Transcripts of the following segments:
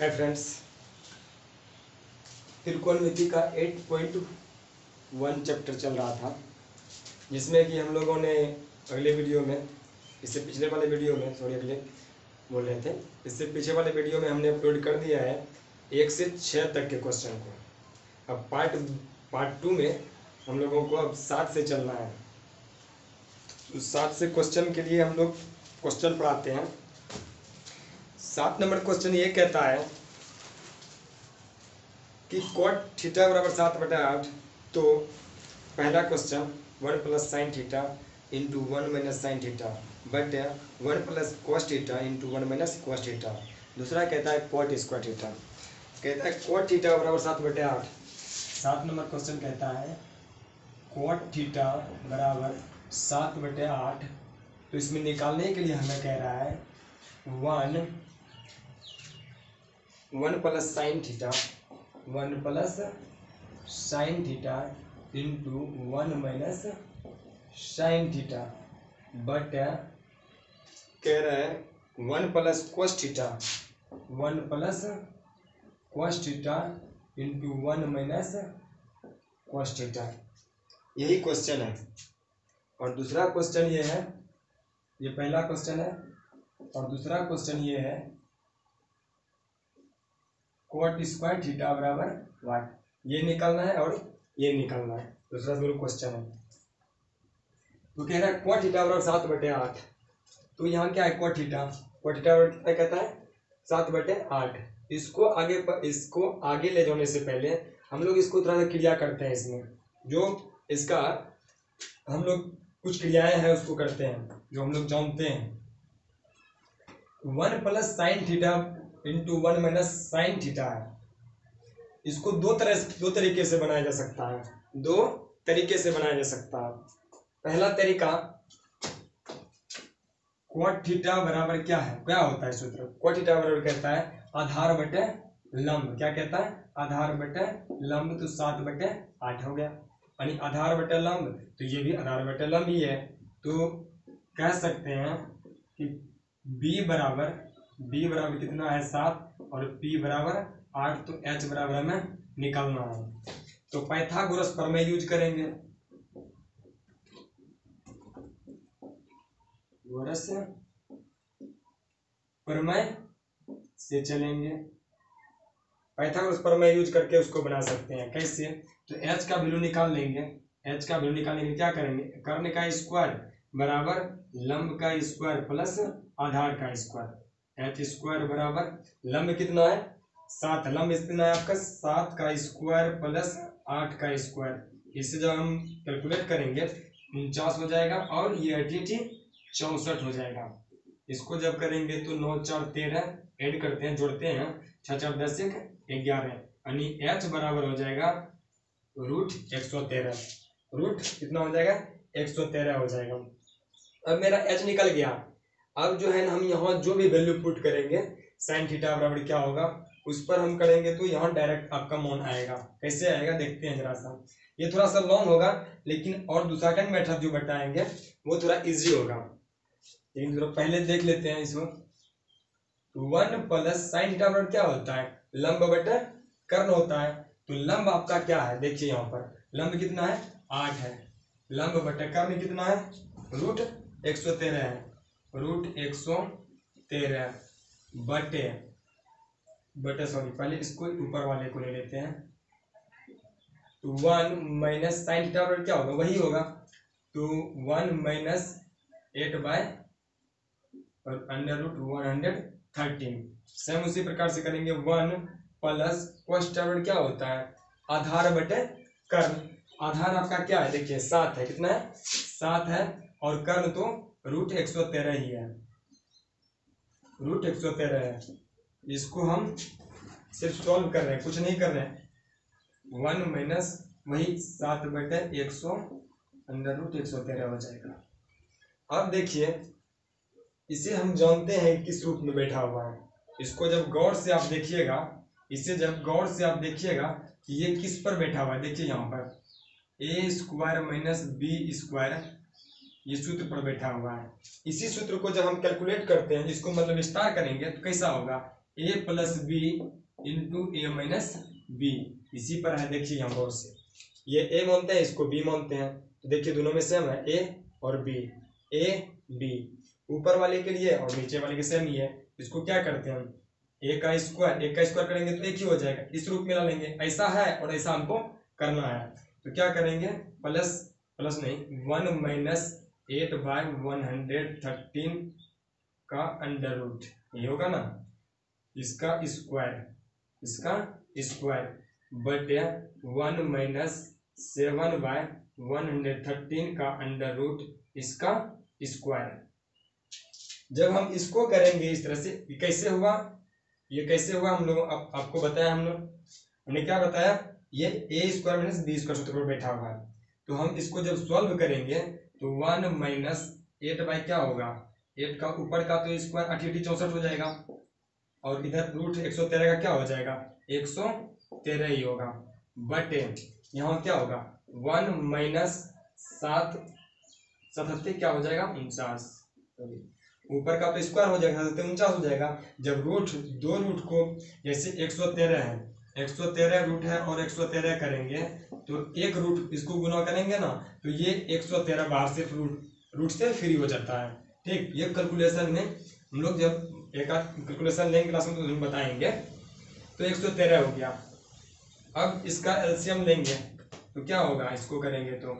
है फ्रेंड्स त्रिकोणमिति का 8.1 चैप्टर चल रहा था जिसमें कि हम लोगों ने अगले वीडियो में इससे पिछले वाले वीडियो में सॉरी अगले बोल रहे थे इससे पीछे वाले वीडियो में हमने अपलोड कर दिया है एक से छः तक के क्वेश्चन को अब पार्ट पार्ट टू में हम लोगों को अब सात से चलना है तो सात से क्वेश्चन के लिए हम लोग क्वेश्चन पढ़ाते हैं सात नंबर क्वेश्चन ये कहता है कि कॉट थीटा बराबर सात बटा आठ तो पहला question one plus sine theta into one minus sine theta but one plus cos theta into one minus cos theta दूसरा कहता है कॉट स्क्वायर थीटा कहता है कॉट थीटा बराबर सात बटे आठ. सात नंबर क्वेश्चन कहता है कॉट थीटा बराबर सात बटे आठ. तो इसमें निकालने के लिए हमें कह रहा है one one plus sine theta one plus sine theta into one minus sine theta but कह रहे हैं one plus cos theta. One plus cos theta into one minus cos theta. यही क्वेश्चन है। और दूसरा क्वेश्चन ये है ये पहला क्वेश्चन है और दूसरा क्वेश्चन ये है कोट स्क्वायर, थीटा बराबर वाट ये निकालना है और ये निकालना है। दूसरा दोनों क्वेश्चन है। तो कह रहा है कोट थीटा बराबर सात बटे आठ। तो यहाँ क्या है कोट थीटा? कोट थीटा बराबर कितना कहता है? सात बटे आठ। इसको आगे पर इसको आगे ले जाने से पहले हम लोग इसको थोड़ा सा क्रिया करते हैं इसमें। जो इसका हम लोग कुछ क्रियाएँ हैं, उसको करते हैं। जो हम लोग जानते हैं। One plus sine theta into one minus sine theta है। इसको दो तरह दो तरीके से बनाया जा सकता है। दो तरीके से बनाया जा सकता है। पहला तरीका क्वाट थीटा बराबर क्या है? क्या होता है सूत्र? क्वाट थीटा बराबर कहता है आधार बटे लंब। क्या कहता है? आधार बटे लंब तो सात बटे आठ हो गया। यानी आधार बटे लंब तो ये भी आधार बटे लंब ही है। तो कह सकते हैं कि b बराबर b बराबर कितना है सात और p बराबर आठ तो h बराबर हमें निकालना है। तो पैथागोरस प्रमेय यूज़ करेंगे। गोरस प्रमेय से चलेंगे। पैथागोरस प्रमेय यूज़ करके उसको बना सकते हैं। कैसे? तो h का वैल्यू निकाल लेंगे। h का वैल्यू निकालने के क्या करेंगे? कर्ण का स्क्वायर बराबर लंब का स्क्वायर प्लस आधार का स्क्वायर। एच स्क्वायर बराबर लंब कितना है? सात। लंब कितना है आपका सात का स्क्वायर प्लस आठ का स्क्वायर इससे जब हम कैलकुलेट करेंगे, उनचास हो जाएगा और ये अठी चौसठ हो जाएगा। इसको जब करेंगे तो नौ, चार, तेरह ऐड करते हैं, जोड़ते हैं। छः चार, दस, एक, ग्यारह। यानी एच बराबर हो जाएगा रूट एक सौ तेरह। रूट कितना हो जाएगा? एक सौ तेरह हो जाएगा। अब मेरा एच निकल गया। अब जो है ना, हम यहाँ जो भी वैल्यू पुट करेंगे साइन थीटा बराबर क्या होगा? उस पर हम करेंगे तो यहाँ डायरेक्ट आपका मान आएगा। कैसे आएगा? देखते हैं जरा सा। ये थोड़ा सा लॉन्ग होगा, लेकिन और दूसरा का मेथड जो बताएँगे, वो थोड़ा इजी होगा। लेकिन थोड़ा पहले देख लेते हैं इसको। वन प्लस साइन थीटा बराबर क्या होता है? लंब बटर कर्ण होता है। तो लंब आपका क्या है? देखिए यहाँ पर। लंब कितना है? आठ है। लंब बटर कर्ण कितना है? रूट एक सौ तेरह है। रूट एक सौ तेरह, बटे बटे सॉरी पहले इसको ऊपर वाले को ले लेते हैं। तो वन माइनस साइन थीटा बराबर क्या होगा? वही होगा। तो वन माइनस एट बाय, और under root one hundred thirteen. Same उसी प्रकार से करेंगे वन प्लस कोस बराबर क्या होता है? आधार बटे कर्ण। आधार आपका क्या है? देखिए, सात है। कितना है? सात है। और कर्ण तो रूट एक सौ तेरह ही है। रूट एक सौ तेरह है। इसको हम सिर्फ़ सॉल्व कर रहे हैं, कुछ नहीं कर रहे हैं। वन माइनस वही सात बटे एक सौ अंडर रूट एक सौ तेरह हो जाएगा। अब देखिए, इसे हम जानते हैं किस रूप में बैठा हुआ है। इसको जब गौर से आप देखिएगा, इसे जब गौर से आप देखिएगा कि ये किस पर बैठा हुआ है, देखिए यहाँ पर। A square minus B square ये सूत्र पर बैठा हुआ है। इसी सूत्र को जब हम कैलकुलेट करते हैं इसको मतलब विस्तार करेंगे तो कैसा होगा? A plus B into A minus B इसी पर है, देखिए यहाँ गौर से। ये ए मानते हैं, इसको बी मानते हैं। तो देखिए, दोनों में सेम है ए और बी ए बी ऊपर वाले के लिए और नीचे वाले के सेम ही है। इसको क्या करते हैं हम? ए का स्क्वायर ए का स्क्वायर करेंगे तो एक ही हो जाएगा। इस रूप में ला लेंगे। ऐसा है और ऐसा हमको करना है। तो क्या करेंगे? प्लस प्लस नहीं one minus eight by one hundred thirteen का अंडर रूट ये होगा ना? इसका स्क्वायर इसका स्क्वायर बटे one minus seven by one hundred thirteen का अंडर रूट इसका स्क्वायर जब हम इसको करेंगे इस तरह से ये कैसे हुआ? ये कैसे हुआ? हम लोग आप, आपको बताया हम लोग। हमने क्या बताया? ये A square minus B square सूत्र पर बैठा हुआ है। तो हम इसको जब सॉल्व करेंगे तो वन माइनस एट बाई क्या होगा? एट का ऊपर का तो स्क्वायर अठी चौसठ हो जाएगा। और इधर रूट एक सौ तेरह का क्या हो जाएगा? एक सौ तेरह ही होगा। बट यहाँ क्या होगा? वन माइनस सात सतहत्तर क्या हो जाएगा? उनचास। ऊपर का तो स्क्वायर हो जाएगा, सतहत्तर उनचास हो जाएगा। जब रूट, दो रूट को, जैसे एक सौ तेरह है, एक सौ तेरह रूट है और एक सौ तेरह करेंगे तो एक रूट इसको गुना करेंगे ना तो ये एक सौ तेरह बाहर से रूट रूट से फ्री हो जाता है। ठीक, ये कैलकुलेशन में हम लोग जब एक कैलकुलेशन लेंगे क्लास में तो हम बताएँगे। तो एक सौ तेरह हो गया। अब इसका एल्सियम लेंगे तो क्या होगा इसको करेंगे तो?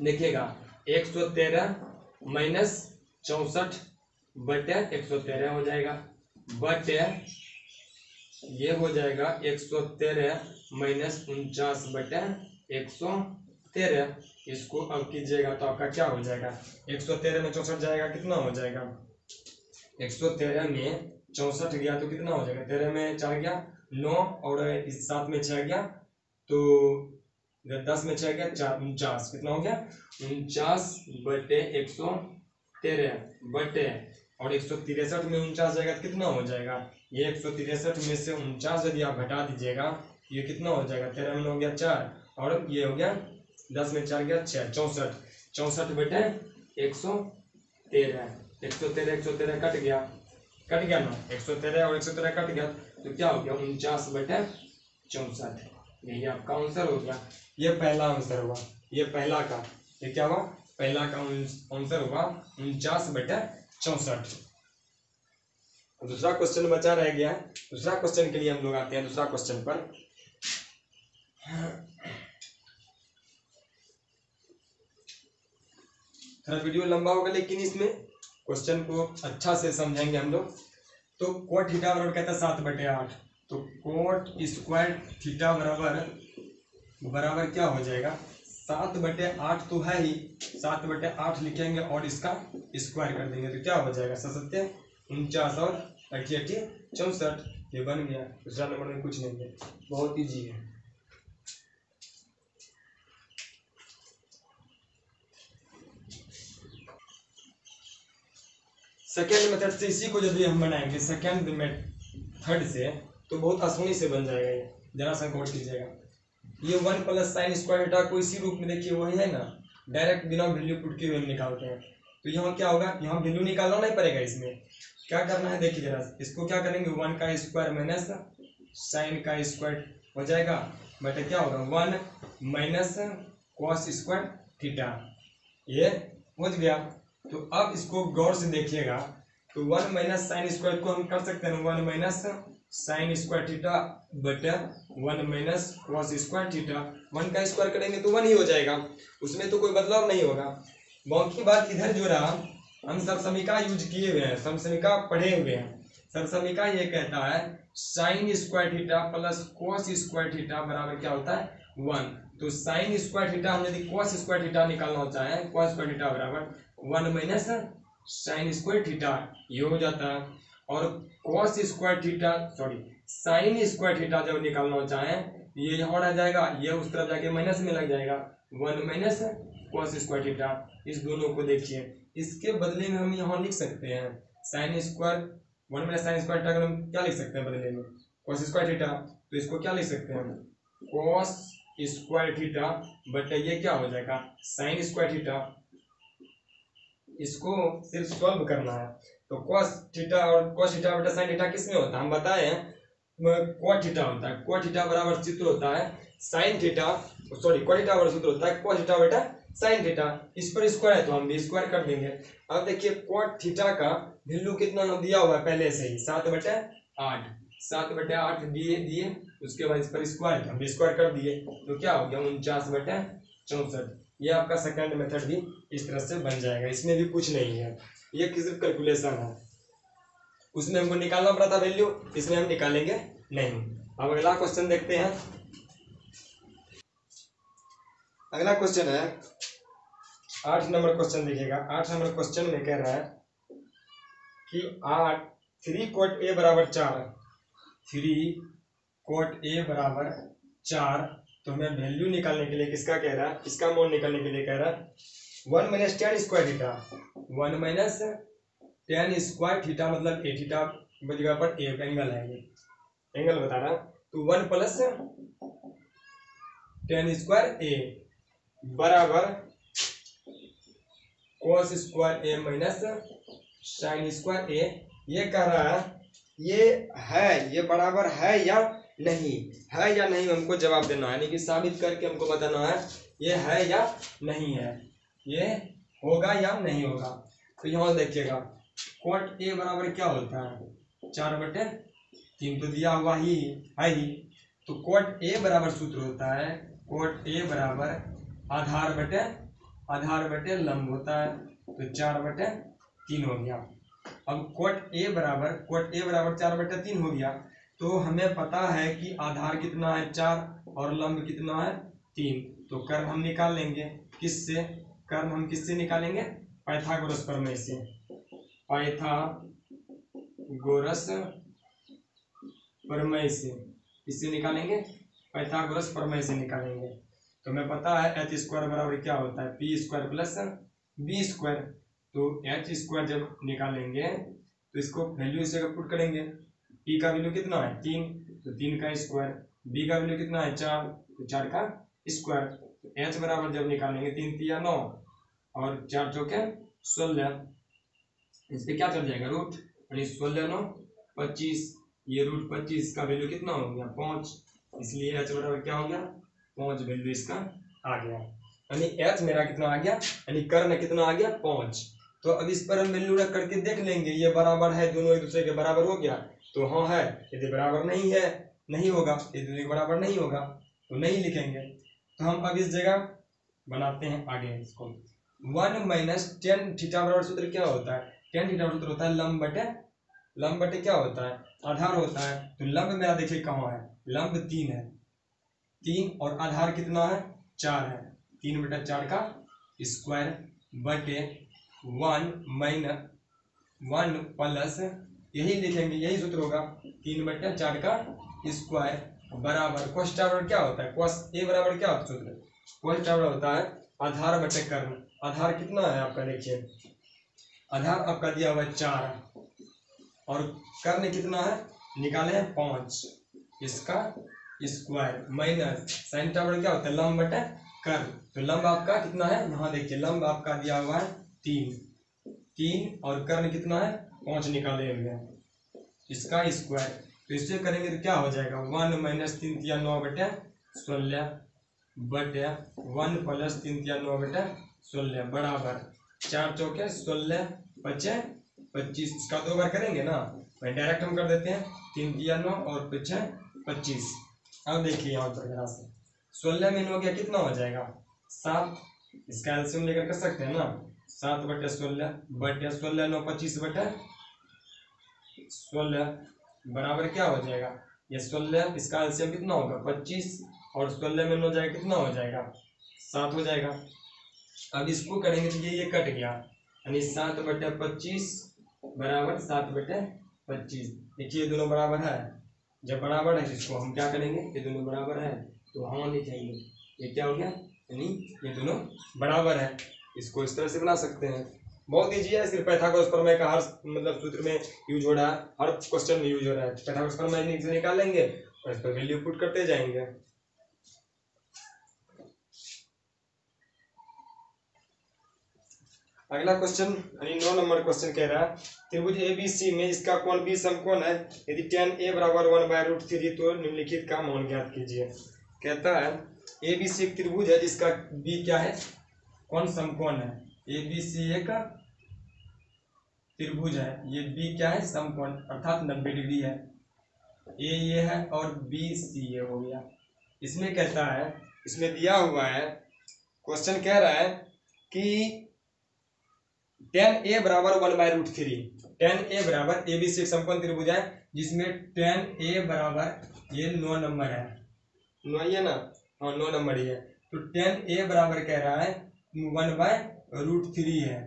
देखिएगा, एक सौ तेरह माइनस चौसठ बटे एक सौ तेरह हो जाएगा। बटे ये हो जाएगा एक सौ तेरह माइनस उनचास बटे एक सौ तेरह, इसको अब कीजिएगा तो आपका क्या हो जाएगा? एक सौ तेरह में चौसठ जाएगा, कितना हो जाएगा? एक सौ तेरह में चौसठ गया तो कितना हो जाएगा? तेरह में चार गया, नौ और इस सात में छह गया तो दस में छह गया, चार, उनचास, कितना हो गया? उनचास बटे एक सौ तेरह बटे, और एक सौ तिरसठ में उनचास जाएगा तो कितना हो जाएगा? ये एक सौ तिरसठ में से उनचास यदि आप घटा दीजिएगा ये कितना हो जाएगा? तेरह में हो गया चार, और ये हो गया दस में चार गया छः चौंसठ। चौंसठ बटे एक सौ तेरह। एक सौ तेरह, एक सौ तेरह कट गया। कट गया ना? एक सौ तेरह और एक सौ तेरह कट गया। तो क्या हो गया? उनचास बटे चौंसठ। यही आपका आंसर हो गया। ये पहला आंसर हुआ। ये पहला का। ये क्या हुआ? पहला का आंसर हुआ उनचास बटे चौसठ। दूसरा क्वेश्चन बचा रह गया। दूसरा क्वेश्चन के लिए हम लोग आते हैं दूसरा क्वेश्चन पर। थोड़ा वीडियो लंबा होगा, लेकिन इसमें क्वेश्चन को अच्छा से समझेंगे हम लोग। तो कोट थीटा बराबर कहता है सात बटे आठ। तो कोट स्क्वायर थीटा बराबर बराबर क्या हो जाएगा? सात बटे आठ तो है ही। सात बटे आठ लिखेंगे और इसका स्क्वायर कर देंगे तो क्या हो जाएगा? सत्य उनचास और अठी अठी चौसठ, ये बन गया। दूसरा नंबर में कुछ नहीं है। बहुत ईजी है। सेकेंड मेथड से इसी को यदि हम बनाएँगे सेकेंड मेथड से तो बहुत आसानी से बन जाएगा ये। जरा सा कीजिएगा। ये one plus sine square theta को इसी रूप में देखिए, वही है ना? डायरेक्ट बिना वैल्यू पुट के हम निकालते हैं। तो यहाँ क्या होगा? यहाँ वैल्यू निकालना नहीं पड़ेगा इसमें। क्या करना है? देखिए जरा, इसको क्या करेंगे? वन का स्क्वायर माइनस साइन का स्क्वायर हो जाएगा। बट क्या होगा? One minus cos square theta ये पहुँच गया। तो अब इसको गौर से देखिएगा। तो वन माइनस साइन स्क्वायर को हम कर सकते हैं। One minus sine square theta बटा one minus cos square theta one का स्क्वायर करेंगे तो वन ही हो जाएगा। उसमें तो कोई बदलाव नहीं होगा। बाकी बात इधर जो रहा, हम समीका यूज़ किए हुए हैं। सब समीका पढ़े हुए हैं। सब समीका ये कहता है sine square theta plus cos square theta बराबर क्या होता है? वन। तो साइन स्क्वायर थीटा हम यदि कॉस स्क्वायर थीटा निकालना चाहें कॉस स्क्वायर थीटा बराबर one minus sine square theta ये हो जाता है। और cos square theta sorry sine square theta जब निकालना चाहे, ये यहाँ आ जाएगा, ये उस तरफ़ जाके माइनस में लग जाएगा। One minus cos square theta इस दोनों को देखिए। इसके बदले में हम यहाँ लिख सकते हैं sine square one minus sine square theta हम क्या लिख सकते हैं बदले में? कॉस स्क्वायर थीटा तो इसको क्या लिख सकते हैं कॉस स्क्वायर थीटा बट ये क्या हो जाएगा साइन स्क्वायर थीटा इसको सिर्फ़ सॉल्व करना है। तो cos थीटा और cos थीटा बटा sin थीटा किसमें होता है? हम बताए हैं cot थीटा होता है। cot थीटा बराबर सूत्र होता है sin theta sorry cot theta बराबर सूत्र होता है cos थीटा बटा sin थीटा इस पर स्क्वायर है तो हम भी स्क्वायर कर देंगे। अब देखिए, cot थीटा का वैल्यू कितना दिया हुआ है पहले से ही। सात बटे आठ। सात बटे आठ दिए दिए, उसके बाद इस पर स्क्वायर हम भी स्क्वायर कर दिए। तो क्या हो गया? उनचास बटे चौसठ। ये आपका सेकंड मेथड भी इस तरह से बन जाएगा, इसमें भी कुछ नहीं है। ये सिर्फ़ कैलकुलेशन है। उसमें हमको निकालना पड़ा था वैल्यू इसमें हम निकालेंगे नहीं। अब अगला क्वेश्चन देखते हैं। अगला क्वेश्चन है, आठ नंबर क्वेश्चन देखिएगा। आठ नंबर क्वेश्चन में कह रहा है कि आठ थ्री कोट ए बराबर चार। थ्री कोट ए बराबर चार तो मैं वैल्यू निकालने के लिए किसका कह रहा है? किसका मोड निकालने के लिए कह रहा है? One minus tan square theta one minus tan square theta मतलब ए थीटा जगह पर ए एंगल है ये एंगल बता रहा तो one plus tan square A बराबर cos square A minus sine square A ये कह रहा है ये है ये बराबर है या नहीं? है या नहीं हमको जवाब देना है यानी कि साबित करके हमको बताना है ये है या नहीं है। ये होगा या नहीं होगा? तो यहाँ देखिएगा कोट ए बराबर क्या होता है? चार बटे तीन तो दिया हुआ ही है ही। तो कोट ए बराबर सूत्र होता है कोट ए बराबर आधार बटे आधार बटे लंब होता है तो चार बटे तीन हो गया। अब कोट ए बराबर कोट ए बराबर चार बटे तीन हो गया तो हमें पता है कि आधार कितना है चार और लंब कितना है तीन। तो कर्म हम निकाल लेंगे, किससे? कर्म हम किससे निकालेंगे? पैथागोरस प्रमेय से। पैथागोरस प्रमेय से। किससे निकालेंगे? पैथागोरस प्रमेय से निकालेंगे। तो हमें पता है एच स्क्वायर बराबर क्या होता है? P square plus B square तो एच स्क्वायर जब निकालेंगे तो इसको वैल्यू से पुट करेंगे? पी का वैल्यू कितना है? तीन। तो तीन का स्क्वायर बी का वैल्यू कितना है? चार। तो चार का स्क्वायर तो एच बराबर जब निकालेंगे, तीन तिया नौ? और चार चौके सोलह। इस पर क्या चल जाएगा? रूट यानी सोलह नौ पच्चीस। ये रूट पच्चीस का वैल्यू कितना हो गया? पाँच। इसलिए एच बराबर क्या हो गया? पाँच वैल्यू इसका आ गया। यानी एच मेरा कितना आ गया? यानी कर्ण कितना आ गया? पाँच। तो अब इस पर हम वैल्यू रख करके देख लेंगे। ये बराबर है दोनों एक दूसरे के बराबर हो गया। तो हाँ है, यदि बराबर नहीं है, नहीं होगा। यदि बराबर नहीं होगा तो नहीं लिखेंगे। तो हम अब इस जगह बनाते हैं आगे इसको। वन माइनस टेन थीटा बराबर सूत्र क्या होता है? टेन थीटा सूत्र होता है लंब बटे लंब बटे क्या होता है? आधार होता है। तो लंब मेरा देखिए कहाँ है? लंब तीन है। तीन और आधार कितना है? चार है। तीन बटे चार का स्क्वायर बटे वन माइनस वन प्लस, यही लिखेंगे, यही सूत्र होगा। तीन बटे चार का स्क्वायर बराबर। बराबर क्या होता है? कोस ए बराबर क्या होता है? सूत्र? क्वेश्चन होता है आधार बटे कर्ण। आधार कितना है आपका देखिए आधार आपका दिया हुआ है चार। और कर्ण कितना है? निकाले हैं पाँच। इसका स्क्वायर माइनस साइन टावर क्या होता है? लंब बटे कर्ण तो लंब आपका कितना है? यहाँ देखिए, लंब आपका दिया हुआ है तीन। तीन और कर्ण कितना है? पाँच निकाले हुए इसका स्क्वायर तो इससे करेंगे तो क्या हो जाएगा? वन माइनस तीन तिया नौ बटे सोलह बटे वन प्लस तीन तिया नौ बटे सोलह बराबर चार चौके सोलह पचे पच्चीस। का दो बार करेंगे ना मैं डायरेक्ट हम कर देते हैं, तीन तिया नौ और पीछे पच्चीस। अब देखिए यहाँ पर जरा से। सोलह में हो गया कितना हो जाएगा? सात। इसका एल्सियम लेकर कर सकते हैं ना? सात बटे सोलह बटे सोलह नौ पच्चीस बटे सोलह बराबर क्या हो जाएगा? ये सोलह इसका एल्सियम कितना होगा? पच्चीस। और सोलह में हो जाएगा कितना हो जाएगा? सात हो जाएगा। अब इसको करेंगे तो ये ये कट गया। यानी सात बटे पच्चीस बराबर सात बटे पच्चीस। देखिए ये दोनों बराबर है। जब बराबर है इसको हम क्या करेंगे? ये दोनों बराबर है तो हम हाँ लिखेंगे ये क्या हो गया? यानी ये दोनों बराबर है। इसको इस तरह से बना सकते हैं। बहुत ईजी है, सिर्फ़ पैथागोरस प्रमेय का हर मतलब सूत्र में यूज़ हो रहा है। हर क्वेश्चन में यूज़ हो रहा है। पैथागोरस प्रमेय से निकाल लेंगे और इस पर वैल्यू पुट करते जाएँगे। अगला क्वेश्चन यानी नौ नंबर क्वेश्चन कह रहा है, त्रिभुज ए बी सी में इसका कोण बी समकोण है। यदि टेन ए बराबर वन बाय रूट थ्री तो निम्नलिखित का मान ज्ञात कीजिए। कहता है ए बी सी एक त्रिभुज है, जिसका बी क्या है? कौन समकोण है। ए बी सी एक त्रिभुज है। ये बी क्या है? समकोण, अर्थात नब्बे डिग्री है। ए ये है और बी सी ये हो गया। इसमें कहता है, इसमें दिया हुआ है क्वेश्चन कह रहा है कि टेन ए बराबर one by root three tan A बराबर ए बी सी समकोण त्रिभुज है, जिसमें टेन ए बराबर ये नौ नंबर है। नौ ये ना? हाँ नौ नंबर ही है। तो टेन ए बराबर कह रहा है वन बाय रूट थ्री है।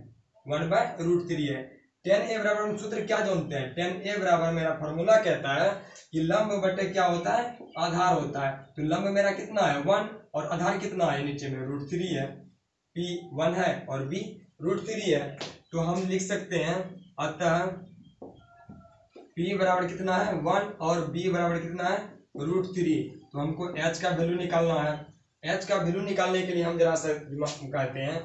वन बाय रूट थ्री है। टेन ए बराबर हम सूत्र क्या जानते हैं? टेन ए बराबर मेरा फॉर्मूला कहता है कि लंब बटे क्या होता है? आधार होता है। तो लंब मेरा कितना है? वन और आधार कितना है? नीचे में रूट थ्री है। पी वन है और बी रूट थ्री है तो हम लिख सकते हैं, अतः पी बराबर कितना है? वन और बी बराबर कितना है? रूट थ्री तो हमको एच का वैल्यू निकालना है। एच का वैल्यू निकालने के लिए हम जरा सा कहते हैं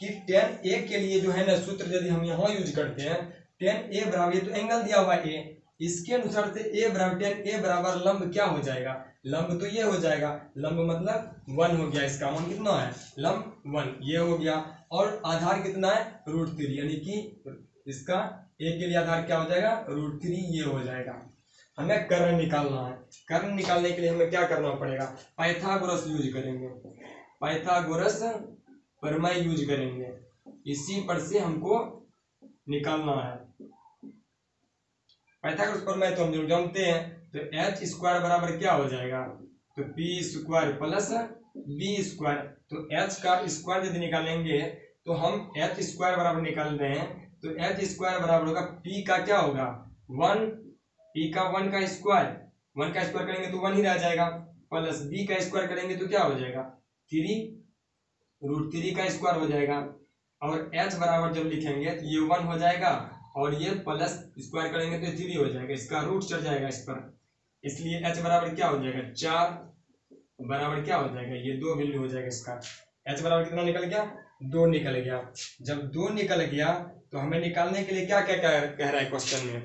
कि टेन ए के लिए जो है ना सूत्र यदि हम यहाँ यूज़ करते हैं टेन ए बराबर, ये तो एंगल दिया हुआ ए इसके अनुसार से ए बराबर टेन ए बराबर लंब क्या हो जाएगा? लंब तो ये हो जाएगा। लंब मतलब वन हो गया, इसका मान कितना है? लंब वन ये हो गया। और आधार कितना है? रूट थ्री यानी कि इसका ए के लिए आधार क्या हो जाएगा? रूट थ्री ये हो जाएगा। हमें कर्ण निकालना है। कर्ण निकालने के लिए हमें क्या करना पड़ेगा? पाइथागोरस यूज़ करेंगे। पाइथागोरस परमय यूज़ करेंगे। इसी पर से हमको निकालना है। पाइथागोरस परमय तो हम जानते हैं तो एच स्क्वायर बराबर क्या हो जाएगा? तो P square plus B square तो एच का स्क्वायर यदि निकालेंगे तो हम एच स्क्वायर बराबर निकाल रहे हैं तो एच स्क्वायर बराबर होगा पी का क्या होगा? वन पी का वन का स्क्वायर वन का स्क्वायर करेंगे तो वन ही रह जाएगा प्लस बी का स्क्वायर करेंगे तो क्या हो जाएगा? थ्री रूट थ्री का स्क्वायर हो जाएगा, और एच बराबर जब लिखेंगे तो ये वन हो जाएगा, और ये प्लस स्क्वायर करेंगे तो थ्री हो जाएगा, इसका रूट चढ़ जाएगा इस पर, इसलिए एच बराबर क्या हो जाएगा? चार बराबर क्या हो जाएगा? ये दो वैल्यू हो जाएगा इसका। एच बराबर कितना निकल गया? दो निकल गया। जब दो निकल गया तो हमें निकालने के लिए क्या क्या कह, कह रहा है क्वेश्चन में?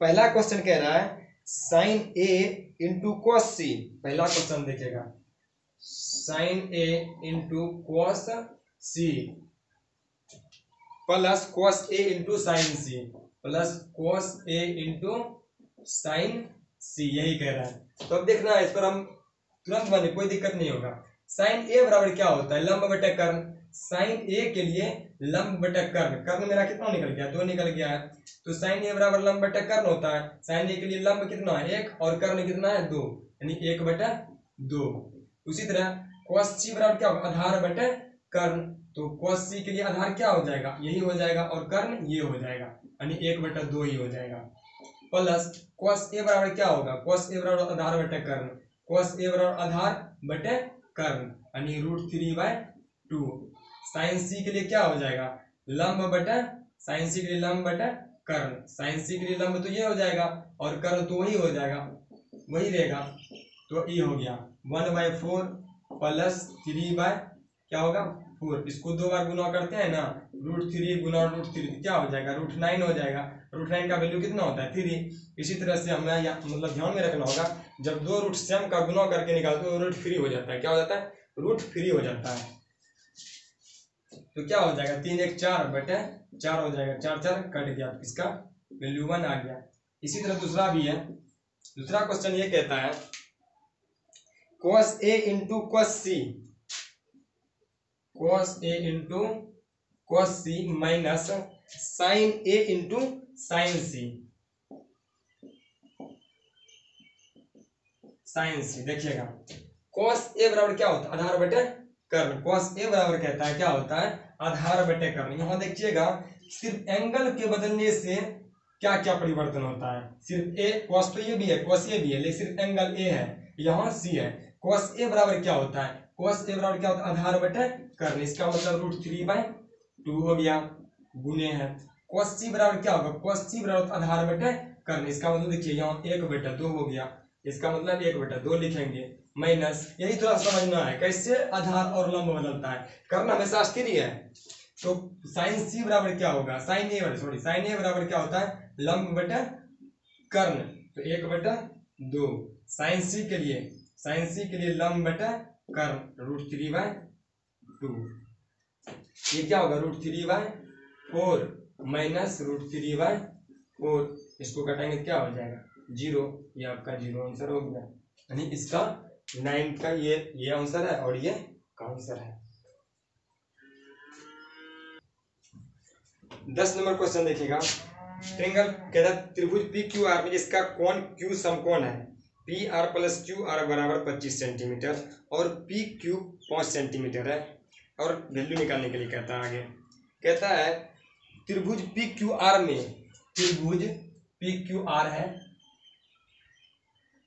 पहला क्वेश्चन कह रहा है sine A into cos C पहला क्वेश्चन देखेगा sine A into cos C plus cos A into sine C plus cos A into sine C यही कह रहा है। तो अब देखना है इस पर हम तुरंत बने कोई दिक्कत नहीं होगा। साइन ए बराबर क्या होता है? लंब बटे कर्ण। साइन ए के लिए लंब बटे कर्ण। कर्ण मेरा कितना निकल गया? दो निकल गया है। तो साइन ए बराबर लंब बटे कर्ण होता है। साइन ए के लिए लंब कितना है? एक और कर्ण कितना है? दो। यानी एक बटे दो। उसी तरह cos c बराबर क्या होगा? आधार बटे कर्ण। तो cos c के लिए आधार क्या हो जाएगा? यही हो जाएगा और कर्ण ये हो जाएगा। यानी एक बटे दो ही हो जाएगा। प्लस cos a बराबर क्या होगा? cos a बराबर आधार बटे कर्ण। Cos a बराबर आधार बटे कर्ण, यानी root three by two sine C के लिए क्या हो जाएगा? लंब बटे साइन सी के लिए लंब बटे कर्ण. साइन सी के लिए लंब तो ये हो जाएगा और कर्ण तो वही हो जाएगा, वही रहेगा. तो ये हो गया one by four plus three by क्या होगा? फोर इसको दो बार गुना करते हैं ना रूट थ्री गुना रूट थ्री क्या हो जाएगा? रूट नाइन हो जाएगा. रूट नाइन का वैल्यू कितना होता है? थ्री इसी तरह से हमें मतलब ध्यान में रखना होगा जब दो रूट सेम का गुना करके निकालते हो रूट फ्री हो जाता है। क्या हो जाता है? रूट फ्री हो जाता है। तो क्या हो जाएगा? तीन एक चार बटे चार हो जाएगा। चार चार कट गया, इसका वैल्यू वन आ गया। इसी तरह दूसरा भी है। दूसरा क्वेश्चन ये कहता है, cos A into cos C cos A into cos C minus sine A into sine c sin c देखिएगा। cos a बराबर क्या होता है? आधार बटे कर्ण cos a बराबर कहता है, क्या होता है? आधार बटे कर्ण यहाँ देखिएगा, सिर्फ़ एंगल के बदलने से क्या क्या परिवर्तन होता है? सिर्फ़ ए cos तो ये भी है, cos ये भी है, लेकिन सिर्फ़ एंगल ए है, यहाँ सी है। cos a बराबर क्या होता है? cos a बराबर क्या होता है? आधार बटे कर्ण इसका मतलब रूट थ्री बाय टू हो गया, गुने है। cos c बराबर क्या होगा? cos c बराबर आधार बटे कर्ण इसका मतलब देखिए, यहाँ एक बटे दो हो गया। इसका मतलब एक बटे दो लिखेंगे, माइनस यही थोड़ा समझना है कैसे आधार और लंब बदलता है? कर्ण हमेशा स्थिर है। तो साइन सी बराबर क्या होगा? Sine A sorry sine A बराबर क्या होता है? लंब बटा कर्ण तो एक बटा दो। साइन सी के लिए साइन सी के लिए लंब बटा कर्ण रूट थ्री बाय टू ये क्या होगा? Root three by four minus root three by four इसको कटाएँगे, क्या हो जाएगा? ज़ीरो, ये आपका ज़ीरो आंसर हो गया। यानी इसका नाइन का ये ये आंसर है और ये का आंसर है। दस नंबर क्वेश्चन देखिएगा। ट्रिंगल कहता त्रिभुज पी क्यू आर में जिसका कोण क्यू समकोण है। P R plus Q R बराबर पच्चीस सेंटीमीटर और पी क्यू पाँच सेंटीमीटर है। और वैल्यू निकालने के लिए कहता है आगे। कहता है, त्रिभुज पी क्यू आर में, त्रिभुज पी क्यू आर है।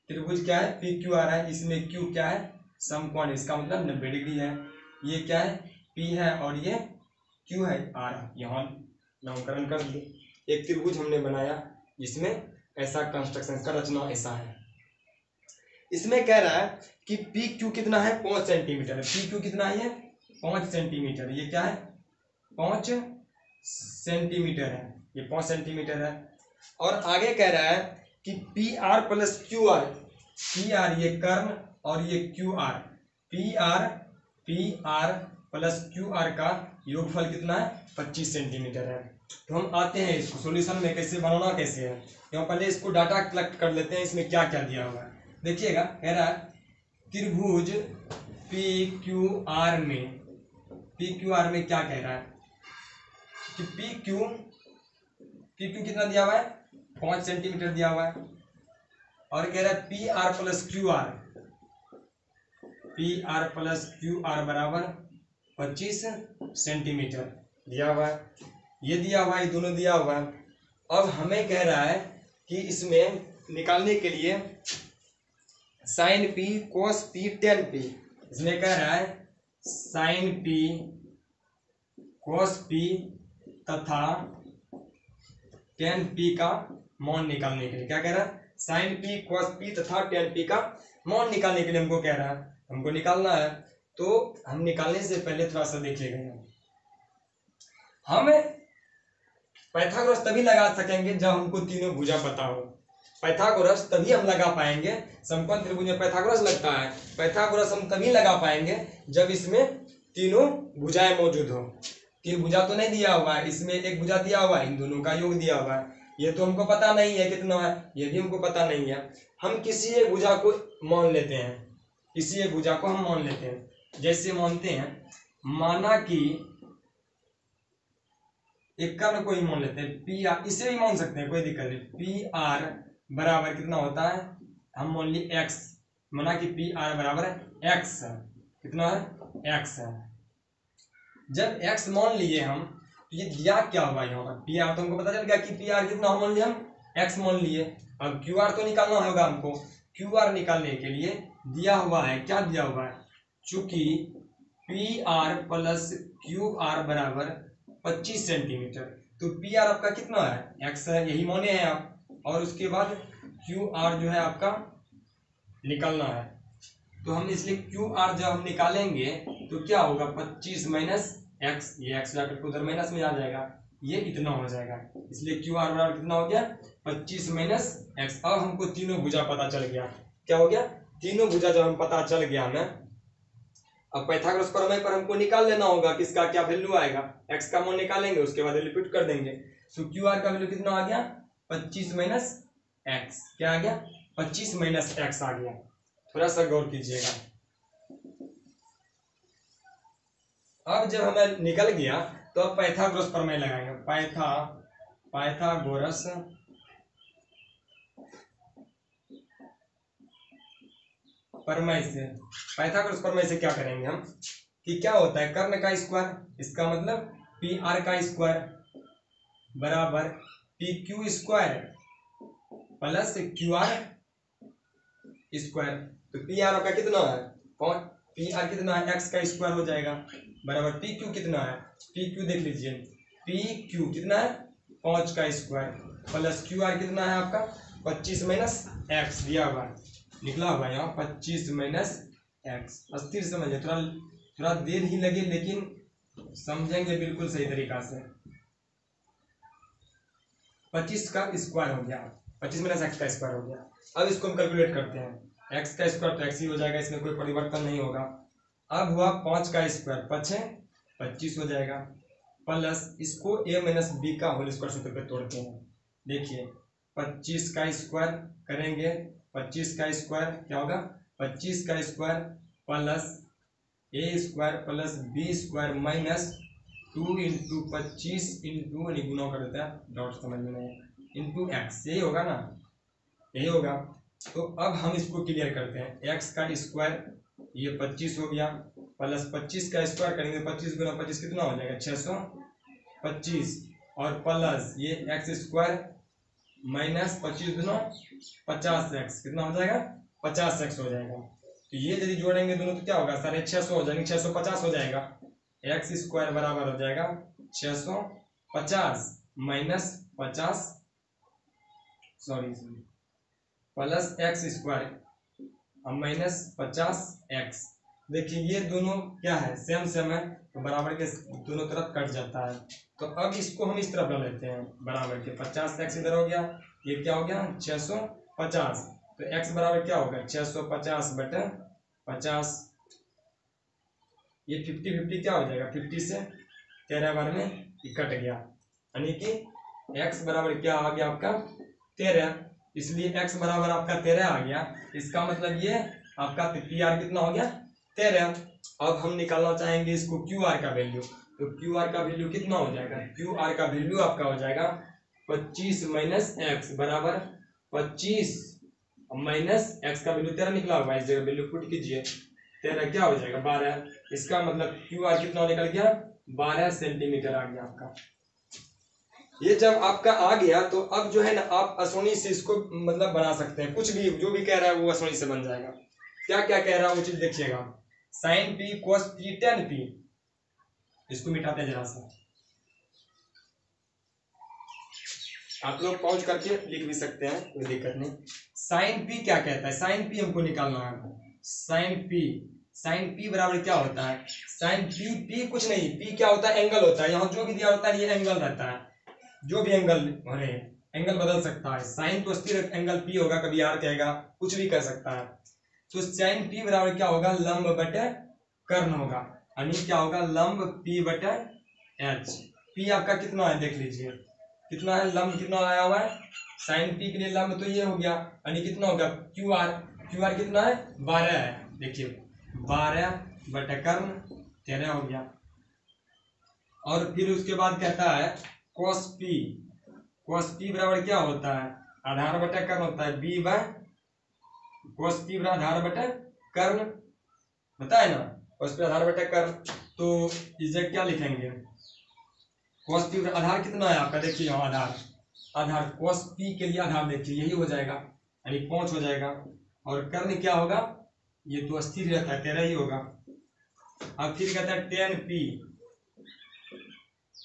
त्रिभुज क्या है? पी क्यू आ रहा है। इसमें क्यू क्या है? समकोण इसका मतलब नब्बे डिग्री है। ये क्या है? पी है और ये क्यू है आर यहाँ नामकरण कर दिए एक त्रिभुज हमने बनाया, जिसमें ऐसा कंस्ट्रक्शन का रचना ऐसा है। इसमें कह रहा है कि पी क्यू कितना है? पाँच सेंटीमीटर पी क्यू कितना है? पाँच सेंटीमीटर ये क्या है? पाँच सेंटीमीटर है। ये पाँच सेंटीमीटर है। और आगे कह रहा है कि P R plus Q R P R ये कर्ण और ये Q R P R P R plus Q R का योगफल कितना है? पच्चीस सेंटीमीटर है। तो हम आते हैं इसको सॉल्यूशन में कैसे बनाना कैसे है। यहाँ पहले इसको डाटा कलेक्ट कर लेते हैं, इसमें क्या क्या दिया हुआ है। देखिएगा, कह रहा है, त्रिभुज पी क्यू आर में पी क्यू आर में क्या कह रहा है? कि पी क्यू पी क्यू कितना दिया हुआ है? पाँच सेंटीमीटर दिया हुआ है? और कह रहा है P R plus Q R P R plus Q R बराबर पच्चीस सेंटीमीटर दिया हुआ है। ये दिया हुआ है दोनों दिया हुआ है। अब हमें कह रहा है कि इसमें निकालने के लिए sine P cos P tan P इसमें कह रहा है साइन पी कोस पी तथा टेन पी का मान निकालने के लिए। क्या कह रहा है? साइन पी कॉस पी तथा टेन पी का मान निकालने के लिए हमको कह रहा है। हमको निकालना है। तो हम निकालने से पहले थोड़ा सा देखिएगा हम पैथागोरस तभी लगा सकेंगे जब हमको तीनों भुजा पता हो। पैथागोरस तभी हम लगा पाएँगे। समकोण त्रिभुज में पैथागोरस लगता है। पैथागोरस हम तभी लगा पाएँगे जब इसमें तीनों भुजाएँ मौजूद हो। तीन भुजा तो नहीं दिया हुआ है। इसमें एक भुजा दिया हुआ है। इन दोनों का योग दिया हुआ है। ये तो हमको पता नहीं है कितना है, ये भी हमको पता नहीं है। हम किसी एक भुजा को मान लेते हैं, किसी एक भुजा को हम मान लेते हैं। जैसे मानते हैं, माना कि एक कर्ण को ही मान लेते हैं, पी आर, इसे भी मान सकते हैं, कोई दिक्कत नहीं। पी आर बराबर कितना होता है? हम मान ली एक्स, माना कि पी आर बराबर है एक्स, कितना है? एक्स है। जब एक्स मान लिए हम ये दिया क्या हुआ यहाँ पर? पी आर तो हमको पता चल गया कि पी आर कितना मान लिया हम एक्स मान लिए अब क्यू आर तो निकालना होगा हमको। क्यू आर निकालने के लिए दिया हुआ है। क्या दिया हुआ है? चूँकि P R plus Q R बराबर पच्चीस सेंटीमीटर तो पी आर आपका कितना है? एक्स है, यही माने हैं आप। और उसके बाद क्यू आर जो है आपका निकालना है। तो हम इसलिए क्यू आर जब हम निकालेंगे तो क्या होगा? पच्चीस माइनस एक्स ये एक्स ब्रैकेट को उधर माइनस में आ जाएगा। ये इतना हो जाएगा। इसलिए क्यू आर बराबर कितना हो गया? पच्चीस माइनस एक्स अब हमको तीनों भुजा पता चल गया। क्या हो गया? तीनों भुजा जब हम पता चल गया हमें अब पैथागोरस प्रमेय पर हमको निकाल लेना होगा किसका क्या वैल्यू आएगा। एक्स का मान निकालेंगे, उसके बाद रिपीट कर देंगे। तो क्यू आर का वैल्यू कितना आ गया? पच्चीस माइनस एक्स क्या आ गया? पच्चीस माइनस एक्स आ गया। थोड़ा सा गौर कीजिएगा। अब जब हमें निकल गया तो अब पैथागोरस प्रमेय लगाएँगे। पैथा पैथागोरस प्रमेय से पैथागोरस प्रमेय से क्या करेंगे हम? कि क्या होता है? कर्ण का स्क्वायर इसका मतलब पी आर का स्क्वायर बराबर P Q square plus Q R square तो पी आर का कितना है? कौन? पी आर कितना है? एक्स का स्क्वायर हो जाएगा। बराबर पी क्यू कितना है? पी क्यू देख लीजिए। पी क्यू कितना है? पाँच का स्क्वायर प्लस क्यू आर कितना है आपका? पच्चीस माइनस एक्स दिया हुआ है। निकला हुआ यहाँ पच्चीस माइनस एक्स अस्थिर समझिए, थोड़ा थोड़ा देर ही लगे, लेकिन समझेंगे बिल्कुल सही तरीका से। पच्चीस का स्क्वायर हो गया। पच्चीस माइनस एक्स का स्क्वायर हो गया। अब इसको हम कैलकुलेट करते हैं। एक्स का स्क्वायर तो एक्स ही हो जाएगा, इसमें कोई परिवर्तन नहीं होगा। अब हुआ पाँच का स्क्वायर पचे पच्चीस हो जाएगा। प्लस इसको ए माइनस बी का होल स्क्वायर सूत्र पे तोड़ते हैं देखिए, पच्चीस का स्क्वायर करेंगे, पच्चीस का स्क्वायर क्या होगा? पच्चीस का square plus A square plus B square minus two into पच्चीस इंटू गुना कर देता है डॉट समझ में नहीं इंटू एक्स यही होगा ना? यही होगा। तो अब हम इसको क्लियर करते हैं। एक्स का स्क्वायर ये पच्चीस हो गया, प्लस पच्चीस का स्क्वायर करेंगे, पच्चीस गुना पच्चीस कितना हो जाएगा? छः सौ पच्चीस। और प्लस ये एक्स स्क्वायर माइनस पच्चीस गुना पचास एक्स कितना हो जाएगा? पचास एक्स हो जाएगा। तो ये यदि जोड़ेंगे दोनों तो क्या होगा? साढ़े छः सौ हो जाएँगे छः सौ पचास हो जाएगा। एक्स स्क्वायर बराबर हो जाएगा छः सौ पचास माइनस पचास, sorry plus X square. Minus पचास एक्स देखिए, ये दोनों क्या है? सेम सेम है तो बराबर के दोनों तरफ़ कट जाता है। तो अब इसको हम इस तरफ़ ला लेते हैं, बराबर के पचास एक्स इधर हो गया, ये क्या हो गया? छः सौ पचास। तो एक्स बराबर क्या होगा? छः सौ पचास बटे पचास। ये फिफ्टी फिफ्टी क्या हो जाएगा? फिफ्टी से तेरह बार में कट गया। यानी कि एक्स बराबर क्या आ गया आपका? तेरह। इसलिए एक्स बराबर आपका तेरह आ गया। इसका मतलब ये आपका पी आर कितना हो गया? तेरह। अब हम निकालना चाहेंगे इसको क्यू आर का वैल्यू तो क्यू आर का वैल्यू कितना हो जाएगा? क्यू आर का वैल्यू आपका हो जाएगा पच्चीस माइनस एक्स बराबर पच्चीस माइनस एक्स का वैल्यू तेरह निकला होगा। इस जगह वैल्यू पुट कीजिए। तेरह क्या हो जाएगा? बारह। इसका मतलब क्यू आर कितना निकल गया? बारह सेंटीमीटर आ गया आपका। ये जब आपका आ गया तो अब जो है ना, आप असोनी से इसको मतलब बना सकते हैं। कुछ भी, जो भी कह रहा है, वो असोनी से बन जाएगा। क्या क्या कह रहा है, वो चीज़ देखिएगा। Sine P cos P tan P इसको मिटाते जरा सा। आप लोग पॉज करके लिख भी सकते हैं, कोई दिक्कत नहीं। साइन पी क्या कहता है? साइन पी हमको निकालना है साइन पी साइन पी बराबर क्या होता है? साइन पी पी कुछ नहीं। पी क्या होता है? एंगल होता है। यहाँ जो भी दिया होता है, ये एंगल रहता है। जो भी एंगल रहे एंगल बदल सकता है। साइन तो स्थिर एंगल पी होगा, कभी आर कहेगा, कुछ भी कर सकता है। तो साइन पी बराबर क्या होगा? लंब बटे कर्ण होगा। यानी क्या होगा? लंब पी बटे एच पी आपका कितना है? देख लीजिए। कितना है? लंब कितना आया हुआ है? साइन पी के लिए लंब तो ये हो गया। यानी कितना होगा? क्यू आर क्यू आर कितना है? बारह है। देखिए, बारह बटे कर्ण तेरह हो गया। और फिर उसके बाद कहता है कोस पी कोस पी बराबर क्या होता है? आधार बटे कर्ण होता है बी बाय कोस पी बराबर आधार बटे कर्ण। है ना? कोस पी आधार बटे कर्ण। तो इसे क्या लिखेंगे? कोस पी आधार कितना है आपका? देखिए यहाँ आधार। आधार कोस पी के लिए आधार देखिए, यही हो जाएगा। यानी पाँच हो जाएगा। और कर्ण क्या होगा? ये तो अस्थिर रहता है, तेरह ही होगा। अब फिर कहता है टेन पी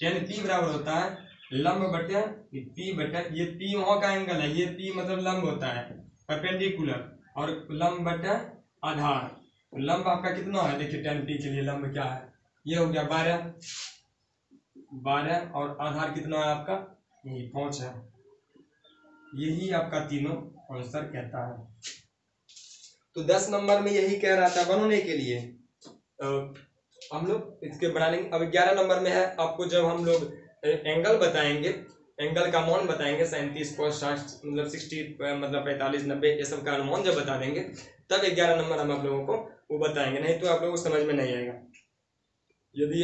टेन पी बराबर होता है लंब बटे पी बटे ये पी वहाँ का एंगल है, ये पी मतलब लंब होता है परपेंडिकुलर और लंब बटे आधार। लंब आपका कितना है? देखिए टेन पी के लिए लंब क्या है? ये हो गया बारह। बारह और आधार कितना है आपका? यही पाँच है। यही आपका तीनों आंसर कहता है। तो दस नंबर में यही कह रहा था बनाने के लिए। हम लोग इसके बना लेंगे। अब ग्यारह नंबर में है, आपको जब हम लोग एंगल बताएँगे एंगल का मान बताएँगे, सैंतीस पॉइंट साठ मतलब सिक्सटी मतलब पैंतालीस, नब्बे, ये सब का अनुमान जब बता देंगे, तब ग्यारह नंबर हम आप लोगों को, वो बताएँगे। नहीं तो आप लोगों को समझ में नहीं आएगा। यदि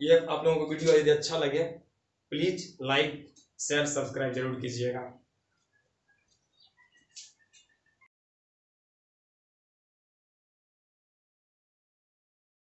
ये आप लोगों को वीडियो यदि अच्छा लगे प्लीज़ लाइक शेयर सब्सक्राइब ज़रूर कीजिएगा।